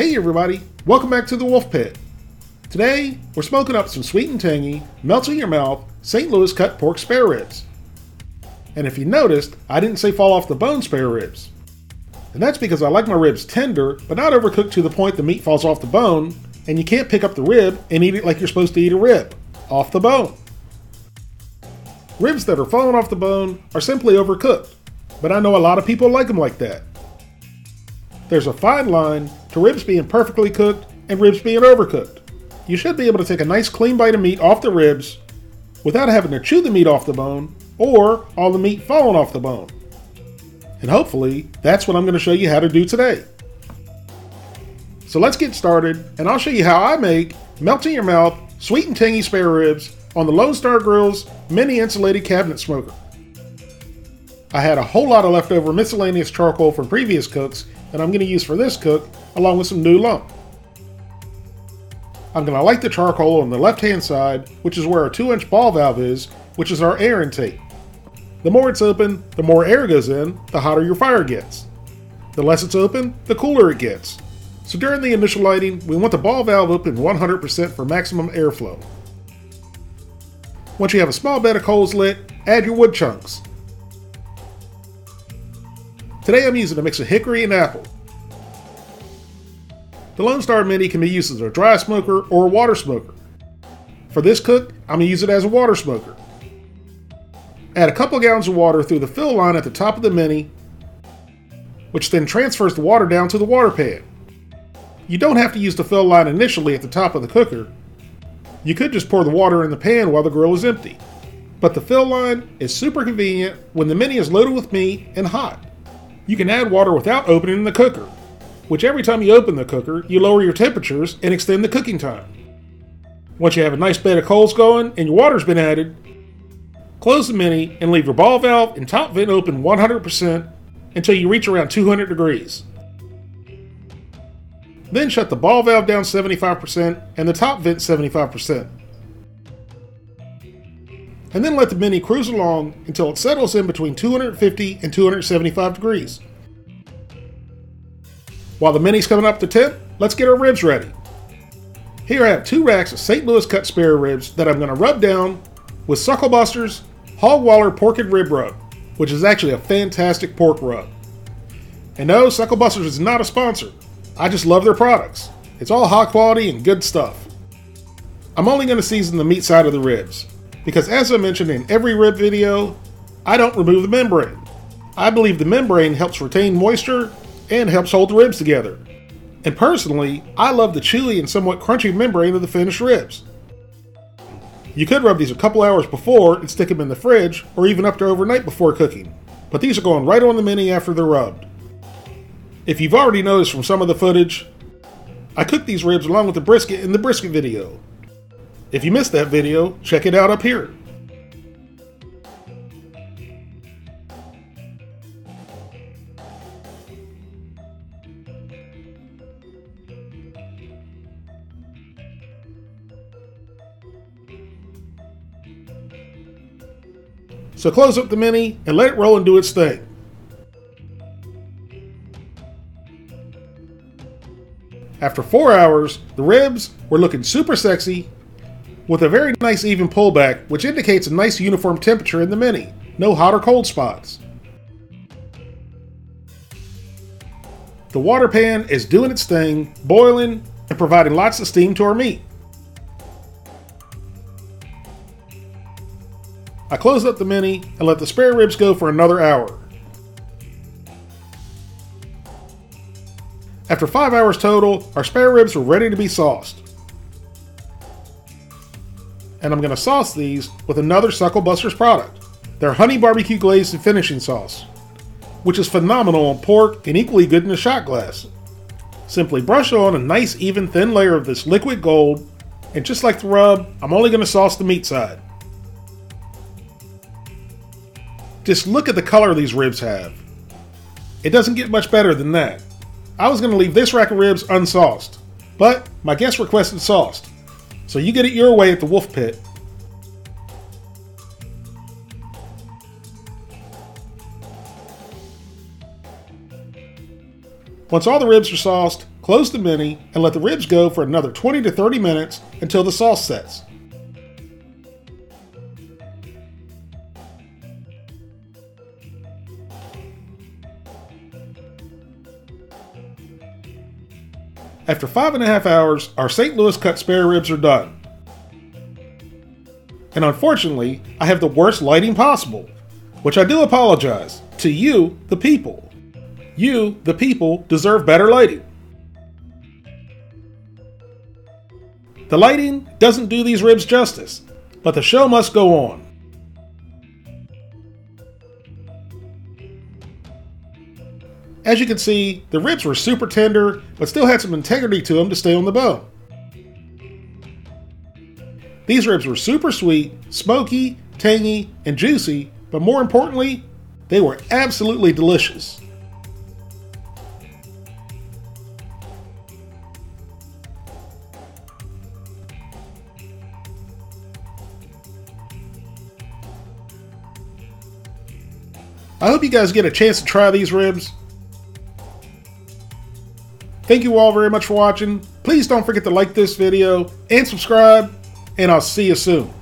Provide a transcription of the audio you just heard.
Hey everybody, welcome back to the Wolfe Pit. Today, we're smoking up some sweet and tangy, melts in your mouth, St. Louis cut pork spare ribs. And if you noticed, I didn't say fall off the bone spare ribs. And that's because I like my ribs tender, but not overcooked to the point the meat falls off the bone, and you can't pick up the rib and eat it like you're supposed to eat a rib, off the bone. Ribs that are falling off the bone are simply overcooked, but I know a lot of people like them like that. There's a fine line to ribs being perfectly cooked and ribs being overcooked. You should be able to take a nice clean bite of meat off the ribs without having to chew the meat off the bone or all the meat falling off the bone. And hopefully, that's what I'm going to show you how to do today. So let's get started, and I'll show you how I make melt in your mouth sweet and tangy spare ribs on the Lone Star Grillz mini insulated cabinet smoker. I had a whole lot of leftover miscellaneous charcoal from previous cooks that I'm going to use for this cook, along with some new lump. I'm going to light the charcoal on the left hand side, which is where our 2 inch ball valve is, which is our air intake. The more it's open, the more air goes in, the hotter your fire gets. The less it's open, the cooler it gets. So during the initial lighting, we want the ball valve open 100% for maximum airflow. Once you have a small bed of coals lit, add your wood chunks. Today I'm using a mix of hickory and apple. The Lone Star Mini can be used as a dry smoker or a water smoker. For this cook, I'm going to use it as a water smoker. Add a couple gallons of water through the fill line at the top of the Mini, which then transfers the water down to the water pan. You don't have to use the fill line initially at the top of the cooker. You could just pour the water in the pan while the grill is empty. But the fill line is super convenient when the Mini is loaded with meat and hot. You can add water without opening the cooker, which every time you open the cooker, you lower your temperatures and extend the cooking time. Once you have a nice bed of coals going and your water's been added, close the Mini and leave your ball valve and top vent open 100% until you reach around 200 degrees. Then shut the ball valve down 75% and the top vent 75%. And then let the Mini cruise along until it settles in between 250 and 275 degrees. While the Mini's coming up to temp, let's get our ribs ready. Here I have two racks of St. Louis cut spare ribs that I'm going to rub down with Suckle Buster's Hogwaller Pork and Rib Rub, which is actually a fantastic pork rub. And no, Suckle Buster's is not a sponsor. I just love their products. It's all high quality and good stuff. I'm only going to season the meat side of the ribs, because as I mentioned in every rib video, I don't remove the membrane. I believe the membrane helps retain moisture and helps hold the ribs together. And personally, I love the chewy and somewhat crunchy membrane of the finished ribs. You could rub these a couple hours before and stick them in the fridge, or even up to overnight before cooking, but these are going right on the mini after they're rubbed. If you've already noticed from some of the footage, I cooked these ribs along with the brisket in the brisket video. If you missed that video, check it out up here. So close up the Mini and let it roll and do its thing. After four hours, the ribs were looking super sexy with a very nice even pullback, which indicates a nice uniform temperature in the Mini. No hot or cold spots. The water pan is doing its thing, boiling and providing lots of steam to our meat. I close up the Mini and let the spare ribs go for another hour. After 5 hours total, our spare ribs were ready to be sauced. And I'm going to sauce these with another Suckle Busters product, their honey barbecue glazed and finishing sauce, which is phenomenal on pork and equally good in a shot glass. Simply brush on a nice even thin layer of this liquid gold, and just like the rub, I'm only going to sauce the meat side. Just look at the color these ribs have. It doesn't get much better than that. I was going to leave this rack of ribs unsauced, but my guest requested sauced, so you get it your way at the Wolfe Pit. Once all the ribs are sauced, close the mini and let the ribs go for another 20 to 30 minutes until the sauce sets. After five and a half hours, our St. Louis cut spare ribs are done. And unfortunately, I have the worst lighting possible, which I do apologize to you, the people. You, the people, deserve better lighting. The lighting doesn't do these ribs justice, but the show must go on. As you can see, the ribs were super tender, but still had some integrity to them to stay on the bone. These ribs were super sweet, smoky, tangy, and juicy, but more importantly, they were absolutely delicious. I hope you guys get a chance to try these ribs. Thank you all very much for watching. Please don't forget to like this video and subscribe, and I'll see you soon.